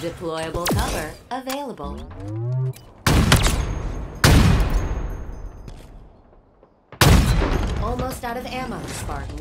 Deployable cover available. Almost out of ammo, Spartan.